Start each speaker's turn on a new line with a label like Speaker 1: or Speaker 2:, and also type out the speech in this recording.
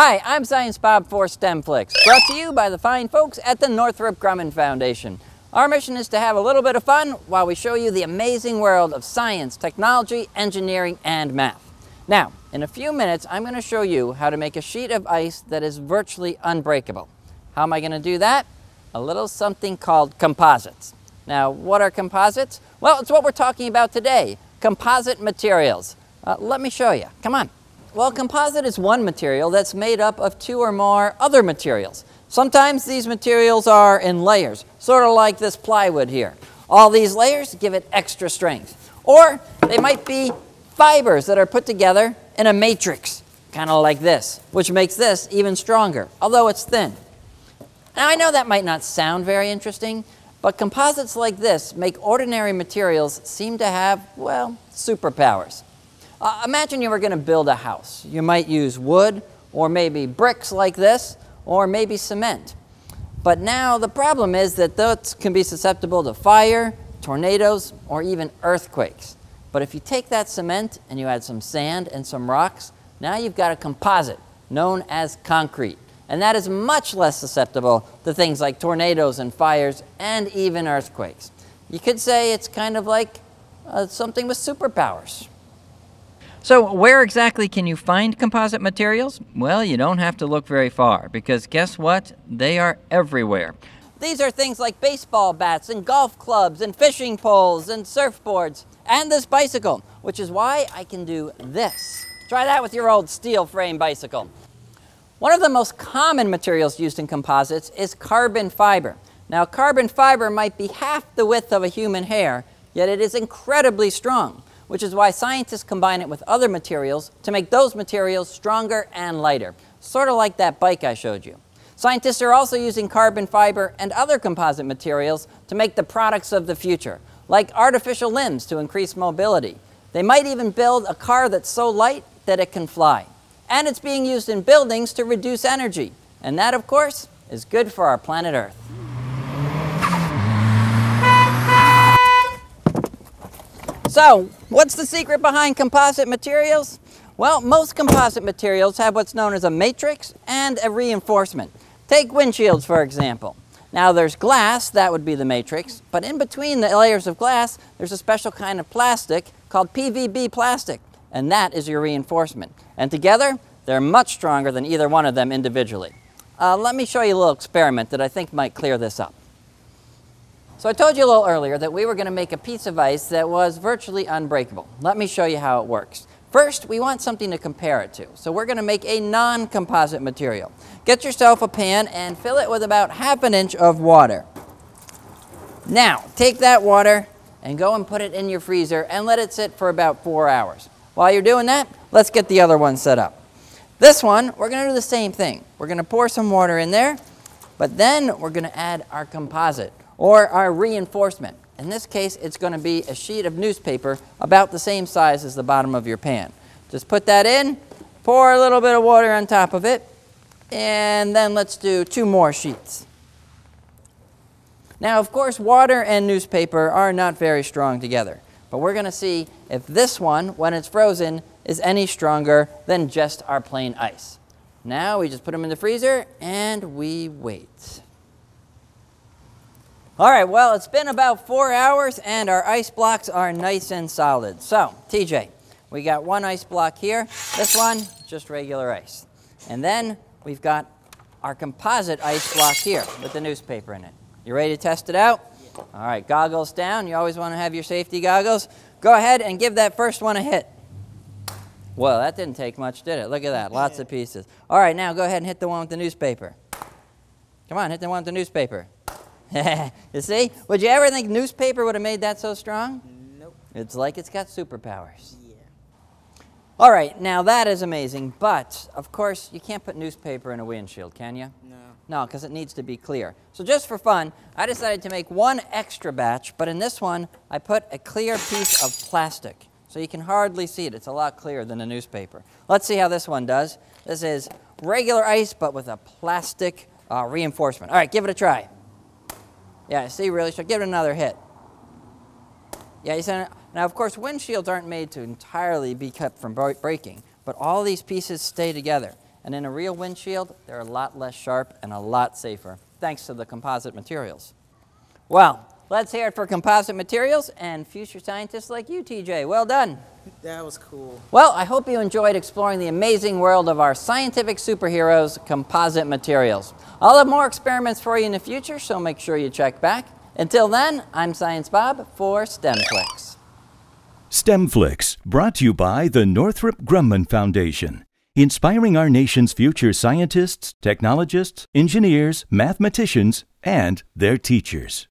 Speaker 1: Hi, I'm Science Bob for STEMFlix, brought to you by the fine folks at the Northrop Grumman Foundation. Our mission is to have a little bit of fun while we show you the amazing world of science, technology, engineering, and math. Now, in a few minutes, I'm going to show you how to make a sheet of ice that is virtually unbreakable. How am I going to do that? A little something called composites. Now, what are composites? Well, it's what we're talking about today, composite materials. Uh, let me show you. Come on. Well, composite is one material that's made up of two or more other materials. Sometimes these materials are in layers, sort of like this plywood here. All these layers give it extra strength. Or they might be fibers that are put together in a matrix, kind of like this, which makes this even stronger, although it's thin. Now, I know that might not sound very interesting, but composites like this make ordinary materials seem to have, well, superpowers. Uh, imagine you were going to build a house. You might use wood or maybe bricks like this or maybe cement. But now the problem is that those can be susceptible to fire, tornadoes, or even earthquakes. But if you take that cement and you add some sand and some rocks, now you've got a composite known as concrete. And that is much less susceptible to things like tornadoes and fires and even earthquakes. You could say it's kind of like uh, something with superpowers.
Speaker 2: So where exactly can you find composite materials? Well, you don't have to look very far because guess what? They are everywhere.
Speaker 1: These are things like baseball bats and golf clubs and fishing poles and surfboards and this bicycle, which is why I can do this. Try that with your old steel frame bicycle. One of the most common materials used in composites is carbon fiber. Now, carbon fiber might be half the width of a human hair, yet it is incredibly strong which is why scientists combine it with other materials to make those materials stronger and lighter, sort of like that bike I showed you. Scientists are also using carbon fiber and other composite materials to make the products of the future, like artificial limbs to increase mobility. They might even build a car that's so light that it can fly. And it's being used in buildings to reduce energy. And that, of course, is good for our planet Earth. So, what's the secret behind composite materials? Well, most composite materials have what's known as a matrix and a reinforcement. Take windshields, for example. Now there's glass, that would be the matrix, but in between the layers of glass, there's a special kind of plastic called PVB plastic, and that is your reinforcement. And together, they're much stronger than either one of them individually. Uh, let me show you a little experiment that I think might clear this up. So I told you a little earlier that we were going to make a piece of ice that was virtually unbreakable. Let me show you how it works. First, we want something to compare it to. So we're going to make a non-composite material. Get yourself a pan and fill it with about half an inch of water. Now, take that water and go and put it in your freezer and let it sit for about four hours. While you're doing that, let's get the other one set up. This one, we're going to do the same thing. We're going to pour some water in there, but then we're going to add our composite or our reinforcement. In this case, it's going to be a sheet of newspaper about the same size as the bottom of your pan. Just put that in, pour a little bit of water on top of it, and then let's do two more sheets. Now, of course, water and newspaper are not very strong together, but we're going to see if this one, when it's frozen, is any stronger than just our plain ice. Now we just put them in the freezer and we wait. All right, well, it's been about four hours and our ice blocks are nice and solid. So, TJ, we got one ice block here. This one, just regular ice. And then we've got our composite ice block here with the newspaper in it. You ready to test it out? Yeah. All right, goggles down. You always want to have your safety goggles. Go ahead and give that first one a hit. Well, that didn't take much, did it? Look at that, lots of pieces. All right, now go ahead and hit the one with the newspaper. Come on, hit the one with the newspaper. you see? Would you ever think newspaper would have made that so strong?
Speaker 3: Nope.
Speaker 1: It's like it's got superpowers.
Speaker 3: Yeah.
Speaker 1: All right, now that is amazing, but of course you can't put newspaper in a windshield, can you?
Speaker 3: No.
Speaker 1: No, because it needs to be clear. So just for fun, I decided to make one extra batch, but in this one, I put a clear piece of plastic. So you can hardly see it. It's a lot clearer than a newspaper. Let's see how this one does. This is regular ice, but with a plastic uh, reinforcement. All right, give it a try. Yeah, see, really should give it another hit. Yeah, you said, now of course windshields aren't made to entirely be kept from breaking, but all these pieces stay together. And in a real windshield, they're a lot less sharp and a lot safer, thanks to the composite materials. Well, let's hear it for composite materials and future scientists like you, TJ. Well done.
Speaker 3: That was cool.
Speaker 1: Well, I hope you enjoyed exploring the amazing world of our scientific superheroes, composite materials. I'll have more experiments for you in the future, so make sure you check back. Until then, I'm Science Bob for STEMFlix.
Speaker 4: STEMFlix, brought to you by the Northrop Grumman Foundation, inspiring our nation's future scientists, technologists, engineers, mathematicians, and their teachers.